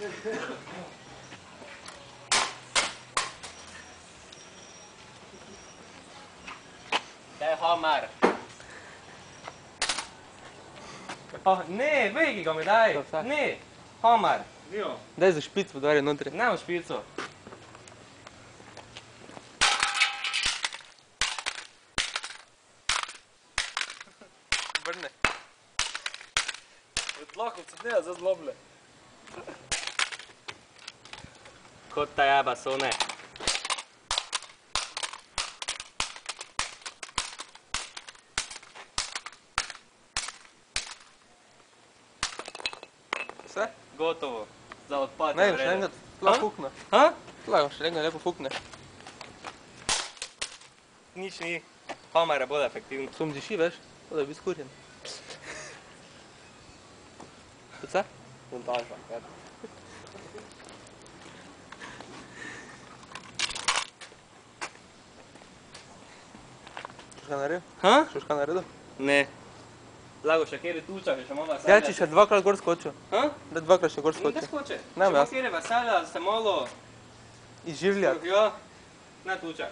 Te hamar. Oh, ne, vegiga mi daj. Ne, hamar. Daj za špic podarje notri. Ne v špico. Vrne. Odlakovce ne, za zlomle. Kot ta jaba so ne. Vse? Gotovo. Za odpad. Ne, je v še redu. enkrat. Lahko fukne. Ha? Lahko še enkrat lepo fukne. Nič ni. Hamar je bolj efektiven. Sum diši, veš? Da je bil skurjen. Vse? Montaža. Kaj naredil? Ha? Kaj naredil? Ne. Lago še kjer je tuča, še malo Ja, če še dvakrat gor skočil. Ha? Da dvakrat še gor Ne skočil. skoče. Ne, Še jaz. malo kjer je veselja, da se malo... Izživljati. Ja, ne tuča.